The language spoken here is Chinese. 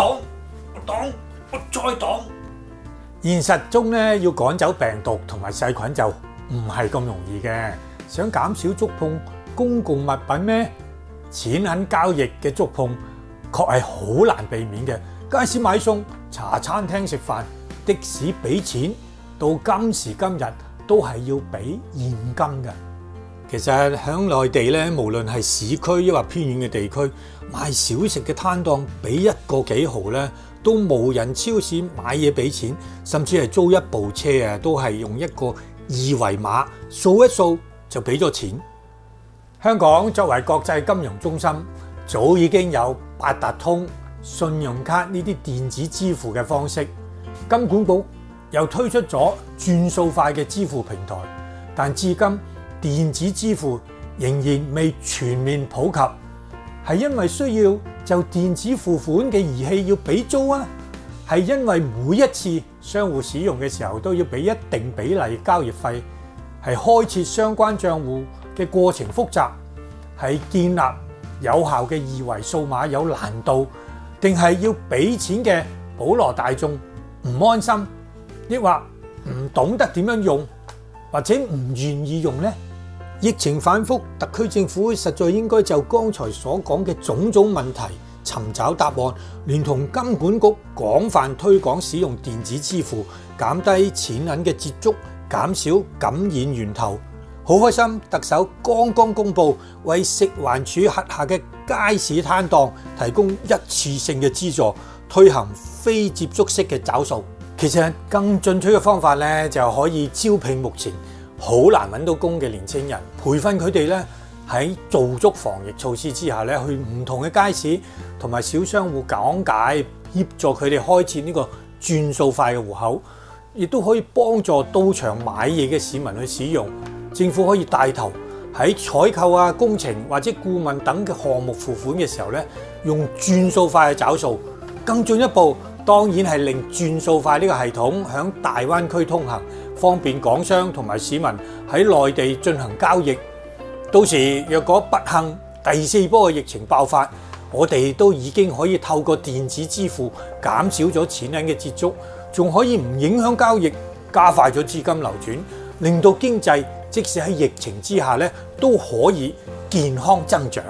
挡，我擋，我再挡。現實中咧，要趕走病毒同埋細菌就唔係咁容易嘅。想減少觸碰公共物品咩？錢銀交易嘅觸碰確係好難避免嘅。街市買餸、茶餐廳食飯、的士俾錢，到今時今日都係要俾現金嘅。其實喺內地咧，無論係市區抑或偏遠嘅地區，賣小食嘅攤檔俾一個幾毫咧，都無人超市買嘢俾錢，甚至係租一部車啊，都係用一個二維碼掃一掃就俾咗錢。香港作為國際金融中心，早已經有八達通、信用卡呢啲電子支付嘅方式。金管局又推出咗轉數快嘅支付平台，但至今電子支付仍然未全面普及，係因為需要就電子付款嘅儀器要俾租啊，係因為每一次商戶使用嘅時候都要俾一定比例交易費，係開設相關帳戶嘅過程複雜，係建立有效嘅二維數碼有難度，定係要俾錢嘅普羅大眾唔安心，抑或唔懂得點樣用，或者唔願意用呢？疫情反覆，特區政府實在應該就剛才所講嘅種種問題尋找答案，連同金管局廣泛推廣使用電子支付，減低錢銀嘅接觸，減少感染源頭。好開心，特首剛剛公布為食環署辖下嘅街市攤檔提供一次性嘅資助，推行非接觸式嘅找數。其實更進取嘅方法咧，就可以招聘目前好難揾到工嘅年青人，培訓佢哋咧喺做足防疫措施之下咧，去唔同嘅街市同埋小商戶講解，協助佢哋開設呢個轉數快嘅戶口，亦都可以幫助到場買嘢嘅市民去使用。政府可以帶頭喺採購啊、工程或者顧問等嘅項目付款嘅時候咧，用轉數快去找數。更進一步，當然係令轉數快呢個系統響大灣區通行，方便港商同埋市民喺內地進行交易。到時若果不幸第四波嘅疫情爆發，我哋都已經可以透過電子支付減少咗錢銀嘅接觸，仲可以唔影響交易，加快咗資金流轉，令到經濟即使喺疫情之下咧都可以健康增長。